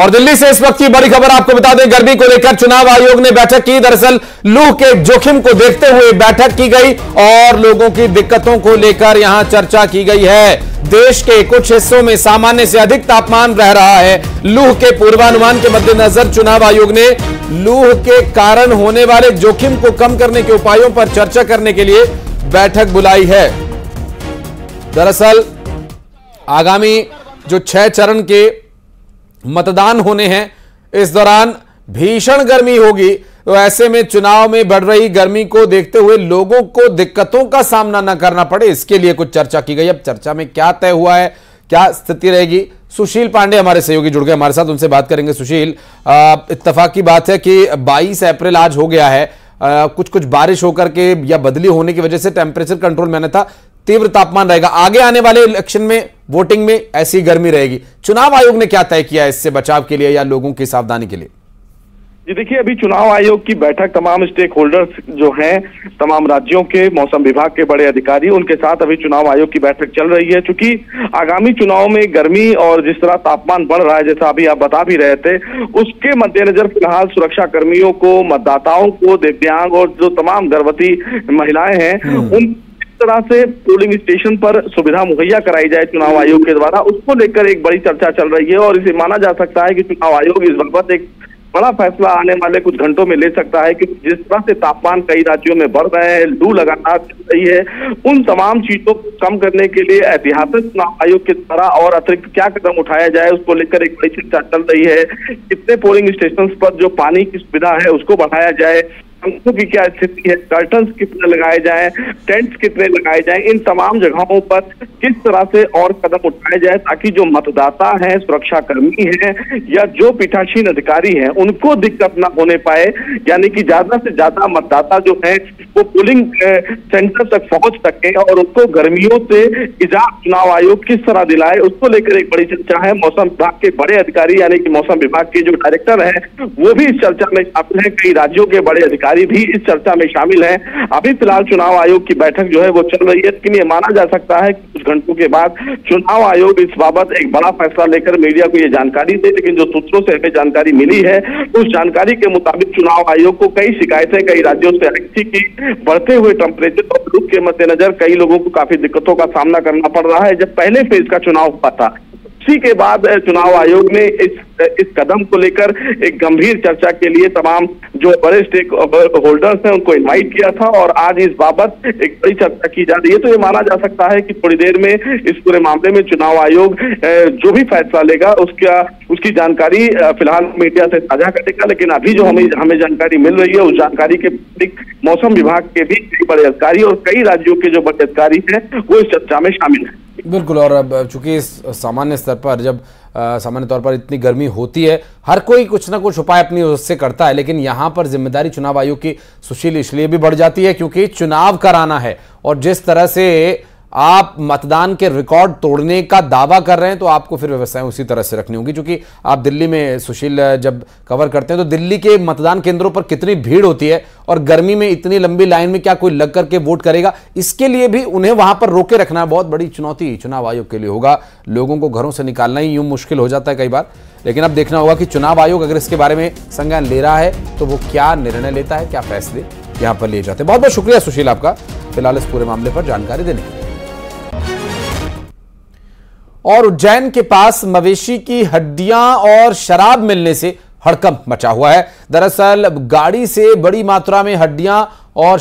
और दिल्ली से इस वक्त की बड़ी खबर आपको बता दें, गर्मी को लेकर चुनाव आयोग ने बैठक की। दरअसल, लू के जोखिम को देखते हुए बैठक की गई और लोगों की दिक्कतों को लेकर यहाँ चर्चा की गई है। देश के कुछ हिस्सों में सामान्य से अधिक तापमान रह रहा है। लूह के पूर्वानुमान के मद्देनजर चुनाव आयोग ने लूह के कारण होने वाले जोखिम को कम करने के उपायों पर चर्चा करने के लिए बैठक बुलाई है। दरअसल, आगामी जो छह चरण के मतदान होने हैं। इस दौरान भीषण गर्मी होगी। तो ऐसे में चुनाव में बढ़ रही गर्मी को देखते हुए लोगों को दिक्कतों का सामना न करना पड़े। इसके लिए कुछ चर्चा की गई। अब चर्चा में क्या तय हुआ है क्या स्थिति रहेगी? सुशील पांडे हमारे सहयोगी जुड़ गए। हमारे साथ उनसे बात करेंगे। सुशील इत्तेफाक की बात है कि 22 अप्रैल आज हो गया है। आ, कुछ कुछ बारिश होकर के या बदली होने की वजह से टेम्परेचर कंट्रोल मैंने था। तीव्र तापमान रहेगा। आगे आने वाले इलेक्शन में वोटिंग में ऐसी गर्मी रहेगी। चुनाव आयोग ने क्या तय किया इससे बचाव के लिए या लोगों की सावधानी के लिए? जी देखिए अभी चुनाव आयोग की बैठक तमाम स्टेक होल्डर्स जो हैं तमाम राज्यों के मौसम विभाग के बड़े अधिकारी उनके साथ अभी चुनाव आयोग की बैठक चल रही है। क्योंकि आगामी चुनाव में गर्मी और जिस तरह तापमान बढ़ रहा है जैसा अभी आप बता भी रहे थे उसके मद्देनजर फ़िलहाल सुरक्षा कर्मियों को मतदाताओं को दिव्यांग और जो तमाम गर्भवती महिलाएँ हैं हम्म। उन तरह से पोलिंग स्टेशन पर सुविधा मुहैया कराई जाए चुनाव आयोग के द्वारा, उसको लेकर एक बड़ी चर्चा चल रही है और इसे माना जा सकता है कि चुनाव आयोग इस बाबत एक बड़ा फैसला आने वाले कुछ घंटों में ले सकता है कि जिस तरह से तापमान कई राज्यों में बढ़ रहे हैं, लू लगातार चल रही है, उन तमाम चीज़ों को कम करने के लिए ऐतिहासिक चुनाव आयोग के द्वारा और अतिरिक्त क्या कदम उठाया जाए, उसको लेकर एक बड़ी चर्चा चल रही है। कितने पोलिंग स्टेशन पर जो पानी की सुविधा है, उसको बढ़ाया जाए पंखों की क्या स्थिति है कर्टन कितने लगाए जाए टेंट्स कितने लगाए जाए, इन तमाम जगहों पर किस तरह से और कदम उठाए जाए ताकि जो मतदाता है सुरक्षा कर्मी है या जो पीठासीन अधिकारी है, उनको दिक्कत ना होने पाए। यानी कि ज़्यादा से ज़्यादा मतदाता जो है वो पोलिंग सेंटर तक पहुँच सके और उसको गर्मियों से इजाज चुनाव आयोग किस तरह दिलाए, उसको लेकर एक बड़ी चर्चा है। मौसम विभाग के बड़े अधिकारी, यानी कि मौसम विभाग के जो डायरेक्टर है, वो भी इस चर्चा में शामिल है। कई राज्यों के बड़े अधिकारी भी इस चर्चा में शामिल हैं। अभी फ़िलहाल चुनाव आयोग की बैठक जो है, वो चल रही है। लेकिन ये माना जा सकता है कुछ घंटों के बाद चुनाव आयोग इस बाबत एक बड़ा फैसला लेकर मीडिया को ये जानकारी दे, लेकिन जो सूत्रों से हमें जानकारी मिली है, उस जानकारी के मुताबिक चुनाव आयोग को कई शिकायतें कई राज्यों से आई थी कि। बढ़ते हुए टेम्परेचर और लू के मद्देनजर कई लोगों को काफ़ी दिक्कतों का सामना करना पड़ रहा है। जब पहले फ़ेज़ का चुनाव हुआ था उसी के बाद चुनाव आयोग ने इस इस कदम को लेकर एक गंभीर चर्चा के लिए तमाम जो बड़े स्टेक होल्डर्स हैं, उनको इनवाइट किया था और आज इस बाबत एक बड़ी चर्चा की जा रही है। तो ये माना जा सकता है कि थोड़ी देर में इस पूरे मामले में चुनाव आयोग जो भी फैसला लेगा, उसका, उसकी जानकारी फ़िलहाल मीडिया से साझा करेगा, लेकिन अभी जो हमें हमें जानकारी मिल रही है, उस जानकारी के मौसम विभाग के भी कई बड़े अधिकारी और कई राज्यों के जो बड़े अधिकारी हैं, वो इस चर्चा में शामिल है। बिल्कुल, और चूँकि सामान्य स्तर पर जब सामान्य तौर पर इतनी गर्मी होती है, हर कोई कुछ ना कुछ उपाय अपनी उससे करता है, लेकिन यहाँ पर ज़िम्मेदारी चुनाव आयोग की सुशील इसलिए भी बढ़ जाती है क्योंकि चुनाव कराना है, और जिस तरह से आप मतदान के रिकॉर्ड तोड़ने का दावा कर रहे हैं तो आपको फिर व्यवस्थाएँ उसी तरह से रखनी होगी, क्योंकि आप दिल्ली में सुशील जब कवर करते हैं तो दिल्ली के मतदान केंद्रों पर कितनी भीड़ होती है और गर्मी में इतनी लंबी लाइन में क्या कोई लग करके वोट करेगा, इसके लिए भी उन्हें वहाँ पर रोके रखना बहुत बड़ी चुनौती चुनाव आयोग के लिए होगा। लोगों को घरों से निकालना ही यूँ मुश्किल हो जाता है कई बार, लेकिन अब देखना होगा कि चुनाव आयोग अगर इसके बारे में संज्ञान ले रहा है तो वो क्या निर्णय लेता है, क्या फैसले यहाँ पर लिए जाते हैं। बहुत बहुत शुक्रिया सुशील आपका। फ़िलहाल इस पूरे मामले पर जानकारी देने के लिए। और उज्जैन के पास मवेशी की हड्डियाँ और शराब मिलने से हड़कंप मचा हुआ है। दरअसल गाड़ी से बड़ी मात्रा में हड्डियाँ और